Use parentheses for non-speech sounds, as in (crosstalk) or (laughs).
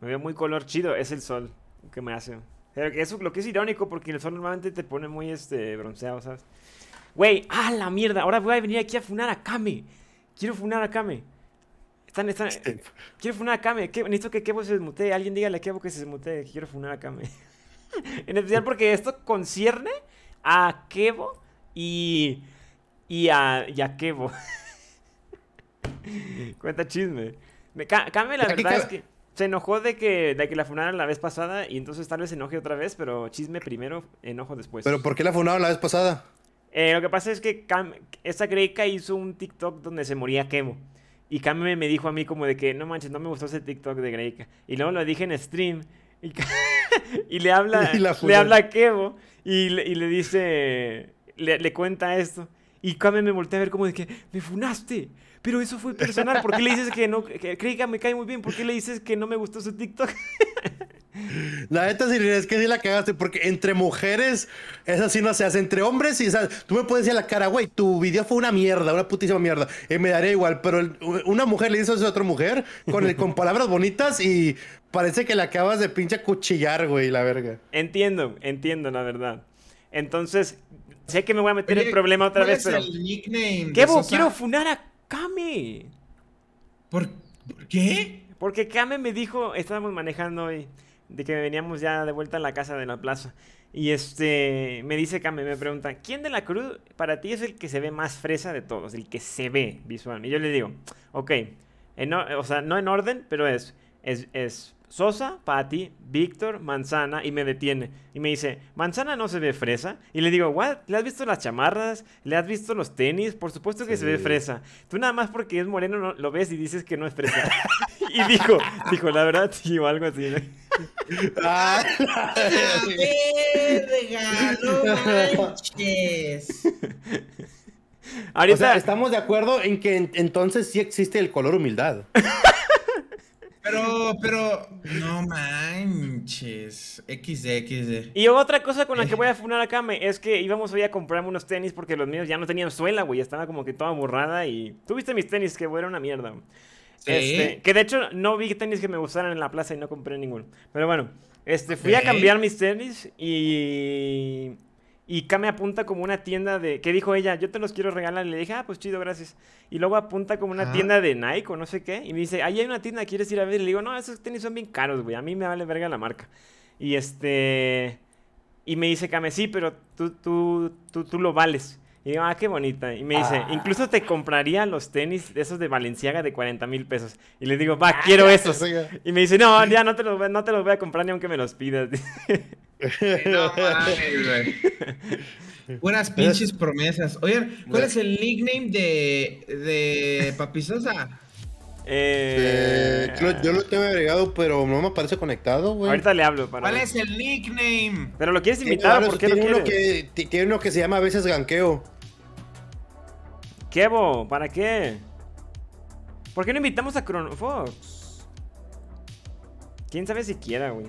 Me veo muy color chido, es el sol que me hace. Pero eso lo que es irónico porque el sol normalmente te pone muy este bronceado, ¿sabes? Güey, ah, la mierda, ahora voy a venir aquí a funar a Kame. Quiero funar a Kame. Están, están, quiero funar a Kame. necesito que Kevo se desmutee. Alguien dígale a Kevo que se desmutee. Quiero funar a Kame. (laughs) en especial porque esto concierne a Kevo y, y, a, y a Kevo. (laughs) Cuenta chisme. Kame, la verdad es que se enojó de que, de que la funaron la vez pasada y entonces tal vez se enoje otra vez, pero chisme primero, enojo después. ¿Pero por qué la funaron la vez pasada? Eh, lo que pasa es que esta Greika hizo un TikTok donde se moría Kevo. Y Kame me dijo a mí como de que, no manches, no me gustó ese TikTok de Greika. Y luego lo dije en stream. Y, (laughs) le habla, (laughs) le habla a Kevo y le, y le dice, le, le, cuenta esto. Y Kame me voltea a ver como de que, me funaste. Pero eso fue personal. ¿Por qué le dices que no? Que me cae muy bien. ¿Por qué le dices que no me gustó su TikTok? (laughs) La neta es que sí la cagaste, porque entre mujeres, eso sí no se hace. Entre hombres, y o sea, tú me puedes decir a la cara, güey, tu video fue una mierda, una putísima mierda. Y me daría igual, pero una mujer le dice eso a otra mujer con, con palabras bonitas y parece que la acabas de pinche cuchillar, güey, la verga. Entiendo, entiendo, la verdad. Entonces, sé que me voy a meter en problema otra vez, pero. ¿Qué quiero funar a Kame. ¿Por, qué? Porque Kame me dijo, estábamos manejando hoy de que veníamos ya de vuelta a la casa de la plaza. Y este, me dice Kame, me pregunta, ¿quién de la cruz para ti es el que se ve más fresa de todos? El que se ve visual. Y yo le digo, ok, o sea, no en orden, pero es, es, es Sosa, Patti, Víctor, Manzana y me detiene. Y me dice, Manzana no se ve fresa. Y le digo, ¿what? ¿Le has visto las chamarras? ¿Le has visto los tenis? Por supuesto que se ve fresa. Tú nada más porque es moreno no, lo ves y dices que no es fresa. (laughs) y dijo, dijo, la verdad, sí, o algo así. ¡Ah! ¡No (laughs) Ahorita... estamos de acuerdo en que entonces sí existe el color humildad. Pero, pero, no manches. XD, XD. Y otra cosa con la que voy a funar acá es que íbamos hoy a comprarme unos tenis porque los míos ya no tenían suela, güey. Estaba como que toda borrada y. Tuviste mis tenis que era una mierda. ¿Sí? Este, que de hecho no vi tenis que me gustaran en la plaza y no compré ninguno. Pero bueno, este, fui a cambiar mis tenis y y acá me apunta como una tienda de. ¿Qué dijo ella? Yo te los quiero regalar. Y le dije, ah, pues chido, gracias. Y luego apunta como una tienda de Nike o no sé qué. Y me dice, ahí hay una tienda, ¿quieres ir a ver? Y le digo, no, esos tenis son bien caros, güey. A mí me vale verga la marca. Y este. Y me dice, Kame, sí, pero tú, tú, tú, tú lo vales. Y digo, ah, qué bonita. Y me dice, ah. incluso te compraría los tenis de esos de Valenciaga de 40 mil pesos. Y le digo, va, ah, quiero esos. Y me dice, no, ya no te, los, no te los voy a comprar ni aunque me los pidas. (laughs) no (laughs) mames, güey. Buenas pinches promesas. Oigan, ¿cuál es el nickname de, de Papizosa? Eh, yo lo tengo agregado, pero no me aparece conectado, güey. Ahorita le hablo. Para ¿Cuál es el nickname? Pero lo quieres invitar, ¿por qué tiene uno que Tiene uno que se llama a veces ganqueo. Kevo, ¿para qué? ¿Por qué no invitamos a Chronofox? ¿Quién sabe si quiera, güey?